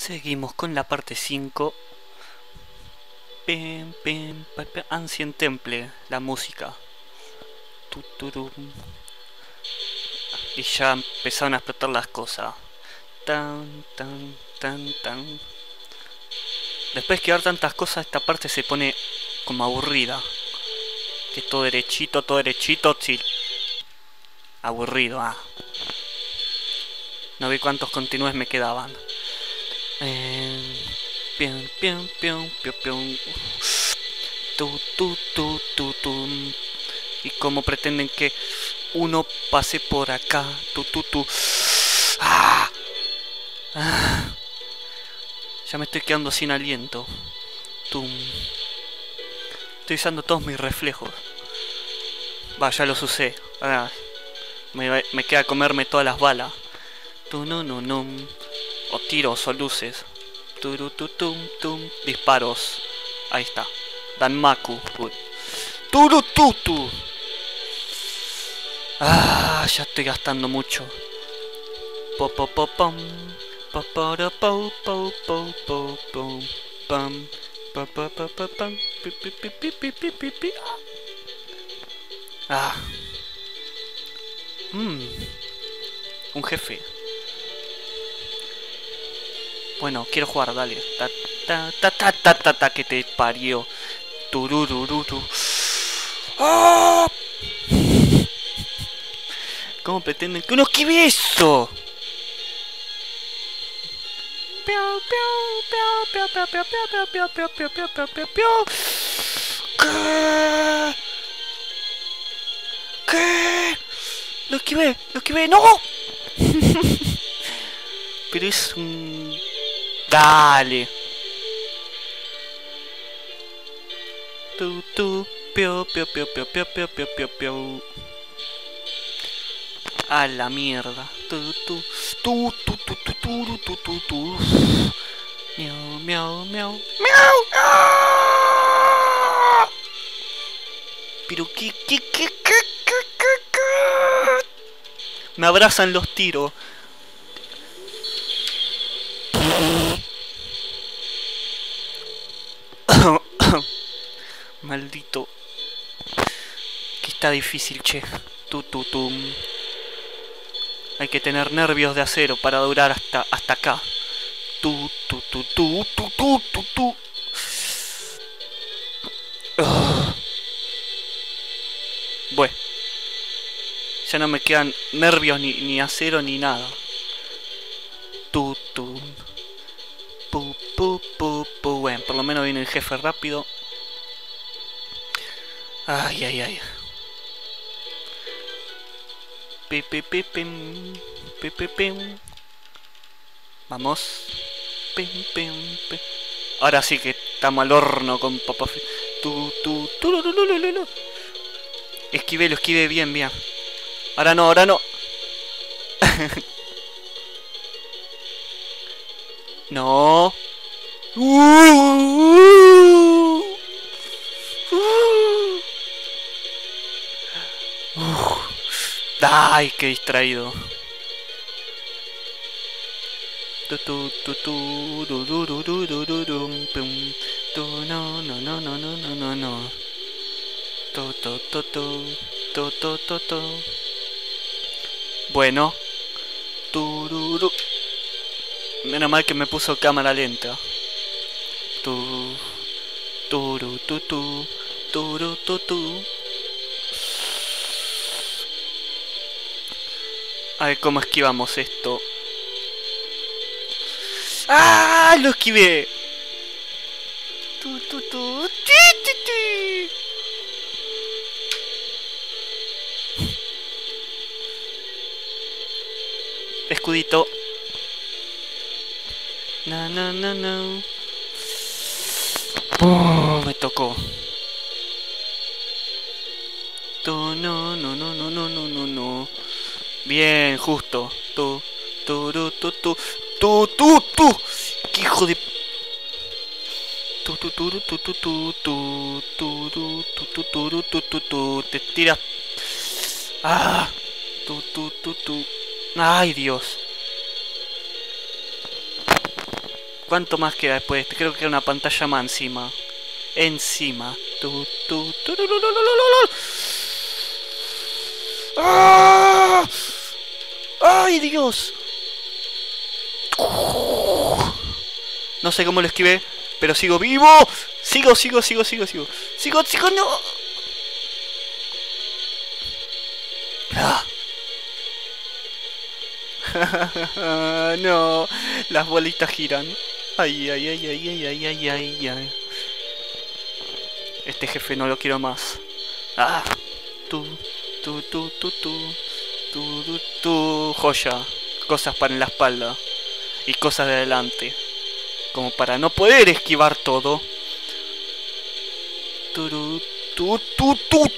Seguimos con la parte 5. Pim, pim, Ancient Temple, la música. Tuturum. Y ya empezaron a explotar las cosas. Tan, tan, tan, tan. Después de quedar tantas cosas, esta parte se pone como aburrida. Que todo derechito, todo derechito, chill. Aburrido, ah. No vi cuántos continúes me quedaban. Pium, pium, pium, pium, pium. Tu, tu, tu, tu, tu. Y como pretenden que uno pase por acá. Tu, tu, tu. ¡Ah! Ah. Ya me estoy quedando sin aliento. Tum. Estoy usando todos mis reflejos. Va, ya los usé. Ahora me, me queda comerme todas las balas. Tu, no, no, no o tiros o luces. Turututum, tum, disparos. Ahí está. Danmaku. Turututu. Ah, ya estoy gastando mucho. Popopopom. Poporopopopopopopom. Pam. Popopopopom. Pipipipipipipipi. Ah. Mmm. Un jefe. Bueno, quiero jugar, dale. Ta ta ta ta ta ta, ta que te parió. Tururururu. ¡Oh! ¿Cómo pretenden que uno esquive eso? ¿Qué? ¿Qué? Lo esquivé, lo esquivé, no. Pero es un Dale. Tu, tu, pio, pio, pio, pio, pio, pio, pio, pio, pio. A la mierda. Tu, tu, tu, tu, tu, tu, tu, tu, tu, tu. Miau, miau, miau. ¡Miau! ¡Ah! Pero qué, qué, qué, qué, qué, qué, qué. Me abrazan los tiros. Maldito. Que está difícil, che. Tu, tu, tum. Hay que tener nervios de acero para durar hasta, hasta acá. Tu, tu, tu, tu, tu, tu, tu, tu. Bueno. Ya no me quedan nervios ni, ni acero ni nada. Tu, tu. Pu, pu, pu, pu. Bueno, por lo menos viene el jefe rápido. Ay, ay, ay. Pi, pi, pi, pim. Pi, pi, pim. Vamos. Pim, pim, pim. Ahora sí que estamos al horno con frita. Tu, tu, tu. Esquivé, lo esquivé bien, bien. Ahora no, ahora no. no. Uh, ¡Ay, qué distraído! No, no, no, no, no, no, no, no. Bueno. Menos mal que me puso cámara lenta. tu, tu, tu, tu, tu, tu, tu. A ver cómo esquivamos esto. ¡Ah! ah ¡Lo esquivé! ¡Tu, tu, tu! ¡Ti, ti, ti! Escudito. No, no, no, no. Oh, me tocó. No, no, no, no, no, no. Bien, justo. Tú, tú, tú, tú, tú, tú, tú, tú. ¡Qué hijo de... Te tiras... ¡Ah! Tú, tú, tú, tú. ¡Ay, Dios! ¿Cuánto más queda después? Creo que queda una pantalla más encima. Encima. Tú, tú, tú, No sé cómo lo esquivé, pero sigo vivo. Sigo, sigo, sigo, sigo, sigo. Sigo, sigo, no. Ah. no, las bolitas giran. Ay, ay, ay, ay, ay, ay, ay, ay, ay. Este jefe no lo quiero más. Ah, tú, tú, tú, tú, tú, tú, tú, tú, joya. Cosas para en la espalda y cosas de adelante. Como para no poder esquivar todo. Tu, tu, tu.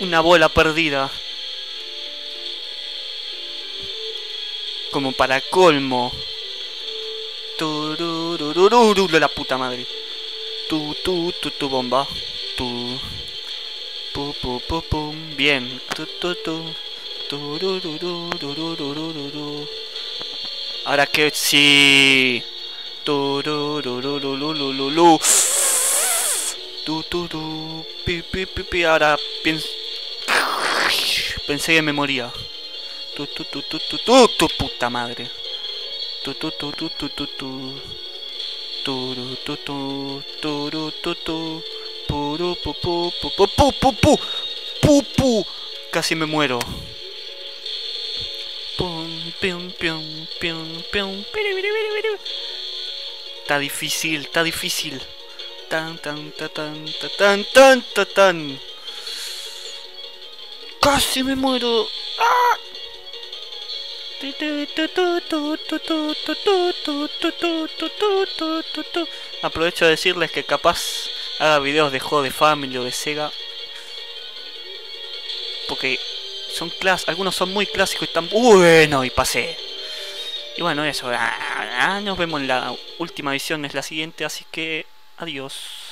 Una bola perdida. Como para colmo. Turururururu, la puta madre. Tu, tu, tu, tu, bomba. Tu. Pu, pu, pu, pum. Bien. Tu, tu, tu. tu, ru, ru, ru, Ahora que sí. Tu, ru, ru, ru, ru, ru, Tu, tu, tu. Pi, pi, pi, pi. Ahora pienso. Pensé que me moría. Tu, tu, tu, tu, tu, tu, tu, puta madre. Tu, tu, tu, tu, tu, tu, tu. Turu, tu, tu, turu, tu, tu. Puru, pu, pu, pu, pu, pu, pu, pu, pu, pu. Casi me muero. Pum, pium, pium, pium, pium. Está difícil, está difícil. Tan, tan, tan, tan, tan, tan, tan, tan. Casi me muero. ¡Ah! Aprovecho de decirles que capaz haga videos de juego de Family o de Sega. Porque son algunos son muy clásicos y están bueno y pasé. Y bueno, eso. Nos vemos en la última edición, es la siguiente, así que adiós.